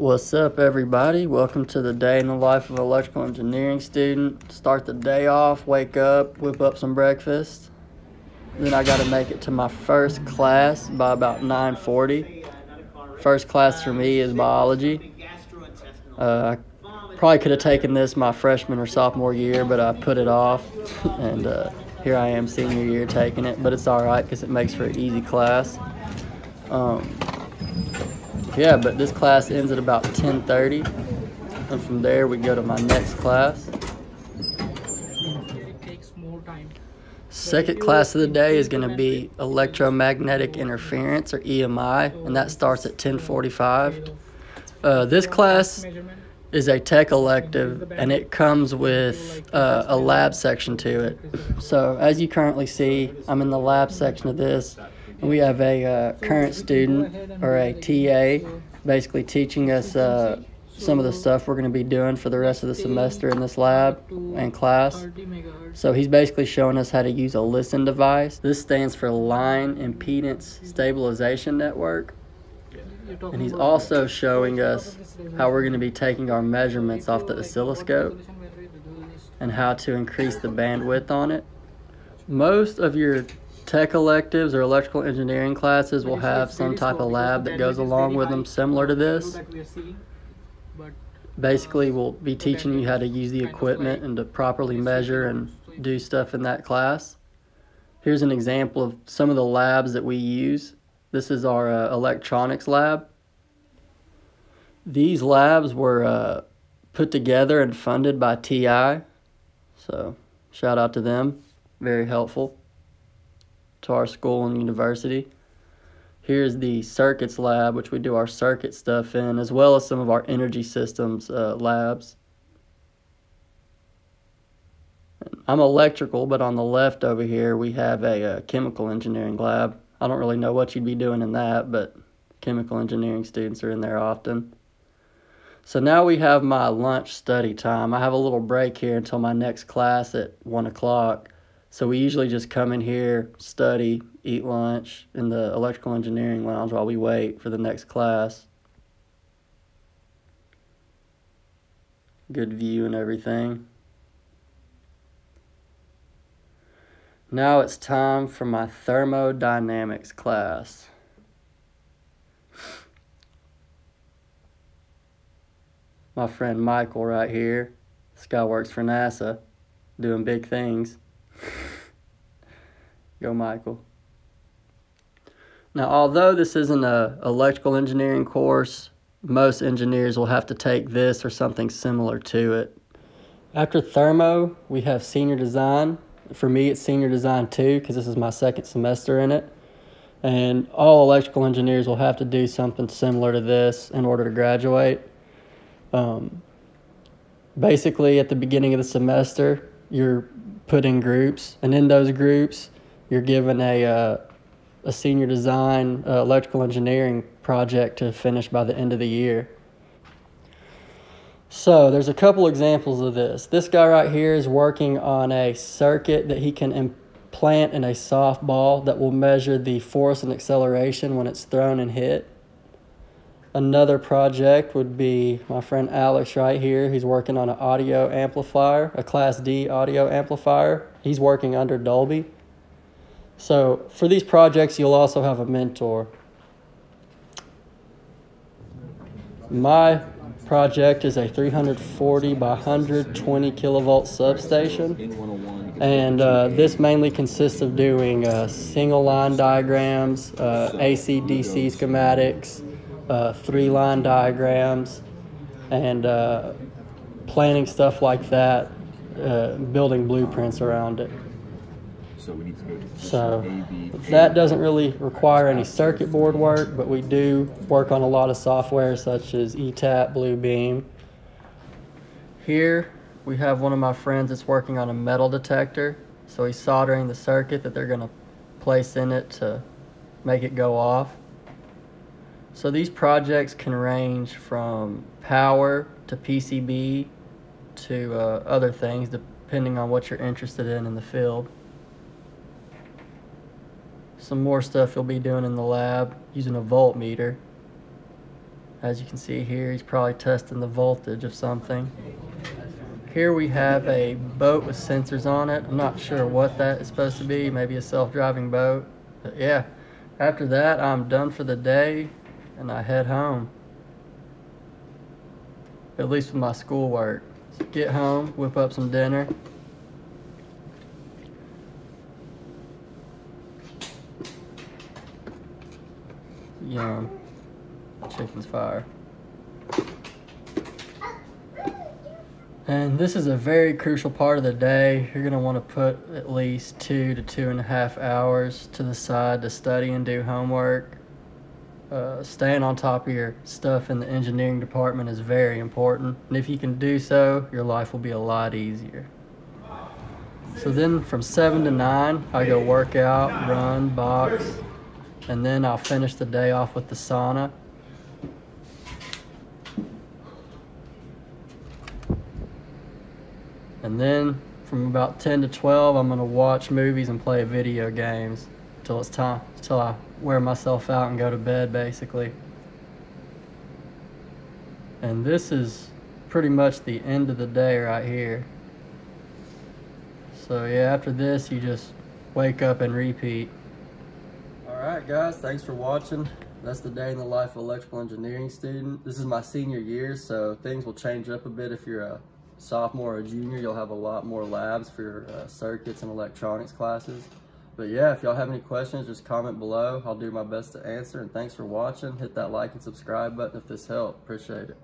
What's up, everybody? Welcome to the day in the life of an electrical engineering student. Start the day off, wake up, whip up some breakfast. Then I got to make it to my first class by about 9:40. First class for me is biology. Uh, I probably could have taken this my freshman or sophomore year, but I put it off, and uh, here I am senior year taking it. But it's all right because it makes for an easy class. Um, yeah, but this class ends at about 10:30, and from there we go to my next class. Second class of the day is going to be electromagnetic interference or EMI, and that starts at 10:45. Uh, this class is a tech elective, and it comes with uh, a lab section to it. So as you currently see, I'm in the lab section of this, we have a uh, current student or a TA basically teaching us uh, some of the stuff we're going to be doing for the rest of the semester in this lab and class. So he's basically showing us how to use a LISN device. This stands for Line Impedance Stabilization Network. And he's also showing us how we're going to be taking our measurements off the oscilloscope and how to increase the bandwidth on it. Most of your tech electives or electrical engineering classes will have some type of lab that goes along with them similar to this. That we are seeing, but Basically, we'll be teaching you how to use the equipment and to properly measure and do stuff in that class. Here's an example of some of the labs that we use. This is our uh, electronics lab. These labs were uh, put together and funded by TI. So, shout out to them. Very helpful our school and university. Here's the circuits lab, which we do our circuit stuff in, as well as some of our energy systems uh, labs. I'm electrical, but on the left over here we have a, uh chemical engineering lab. I don't really know what you'd be doing in that, but chemical engineering students are in there often. So now we have my lunch study time. I have a little break here until my next class at 1 o'clock. So we usually just come in here, study, eat lunch in the electrical engineering lounge while we wait for the next class. Good view and everything. Now it's time for my thermodynamics class. My friend Michael right here. This guy works for NASA, doing big things. Go, Michael. Now, although this isn't a electrical engineering course, most engineers will have to take this or something similar to it. After thermo, we have senior design. For me, it's senior design two because this is my second semester in it. And all electrical engineers will have to do something similar to this in order to graduate. Um, basically, at the beginning of the semester, you're put in groups, and in those groups, you're given a uh, a senior design uh, electrical engineering project to finish by the end of the year. So there's a couple examples of this. This guy right here is working on a circuit that he can implant in a softball that will measure the force and acceleration when it's thrown and hit. Another project would be my friend Alex right here. He's working on an audio amplifier, a Class D audio amplifier. He's working under Dolby. So for these projects, you'll also have a mentor. My project is a 340 by 120 kilovolt substation. And uh, this mainly consists of doing uh, single line diagrams, uh, AC DC schematics, uh, three line diagrams, and uh, planning stuff like that, uh, building blueprints around it. So we need to go to So A, B, A. that doesn't really require any circuit board work, but we do work on a lot of software such as ETAP, Bluebeam. Here we have one of my friends that's working on a metal detector. So he's soldering the circuit that they're going to place in it to make it go off. So these projects can range from power to PCB to uh, other things depending on what you're interested in in the field. Some more stuff you'll be doing in the lab using a voltmeter. As you can see here, he's probably testing the voltage of something. Here we have a boat with sensors on it. I'm not sure what that is supposed to be. Maybe a self-driving boat. But yeah, after that, I'm done for the day and I head home. At least with my schoolwork. Get home, whip up some dinner. Yum. Chicken's fire. And this is a very crucial part of the day. You're going to want to put at least two to two and a half hours to the side to study and do homework. Uh, staying on top of your stuff in the engineering department is very important. And if you can do so, your life will be a lot easier. So then from 7 to 9, I go work out, run, box, and then I'll finish the day off with the sauna. And then from about 10 to 12, I'm gonna watch movies and play video games till it's time, till I wear myself out and go to bed basically. And this is pretty much the end of the day right here. So yeah, after this, you just wake up and repeat. Alright guys, thanks for watching. That's the day in the life of electrical engineering student. This is my senior year, so things will change up a bit if you're a sophomore or junior. You'll have a lot more labs for your uh, circuits and electronics classes. But yeah, if y'all have any questions, just comment below. I'll do my best to answer. And thanks for watching. Hit that like and subscribe button if this helped. Appreciate it.